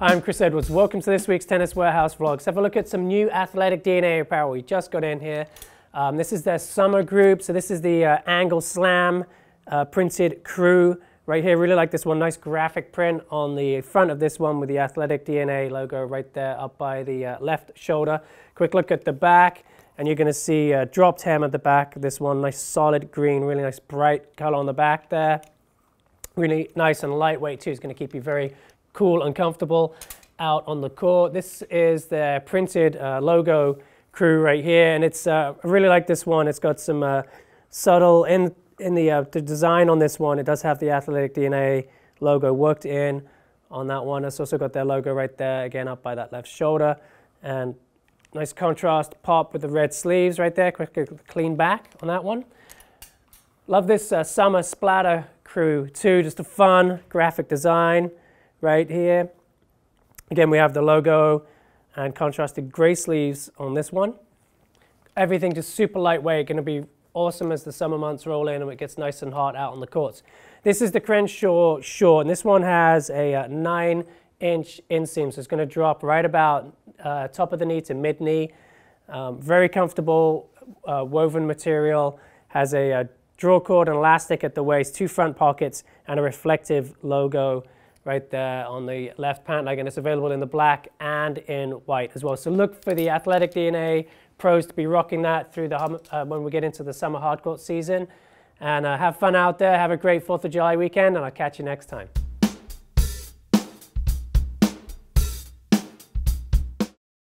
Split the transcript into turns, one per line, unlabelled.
I'm Chris Edwards. Welcome to this week's Tennis Warehouse vlog. Have a look at some new athletic DNA apparel we just got in here. Um, this is their summer group. So this is the uh, Angle Slam uh, printed crew right here. Really like this one. Nice graphic print on the front of this one with the athletic DNA logo right there up by the uh, left shoulder. Quick look at the back and you're going to see a dropped hem at the back. This one, nice solid green, really nice bright color on the back there. Really nice and lightweight too. It's going to keep you very cool and comfortable out on the court. This is the printed uh, logo crew right here, and it's uh, I really like this one. It's got some uh, subtle in in the uh, the design on this one. It does have the Athletic DNA logo worked in on that one. It's also got their logo right there again up by that left shoulder, and nice contrast pop with the red sleeves right there. Quick clean back on that one. Love this uh, summer splatter crew too. Just a fun graphic design right here. Again, we have the logo and contrasted gray sleeves on this one. Everything just super lightweight, going to be awesome as the summer months roll in and it gets nice and hot out on the courts. This is the Crenshaw short, and this one has a uh, 9 inch inseam, so it's going to drop right about uh, top of the knee to mid knee. Um, very comfortable uh, woven material, has a, a uh, draw cord and elastic at the waist, two front pockets, and a reflective logo right there on the left pant leg, and it's available in the black and in white as well. So look for the Athletic DNA pros to be rocking that through the uh, when we get into the summer hardcourt season. And uh, have fun out there. Have a great 4th of July weekend, and I'll catch you next time.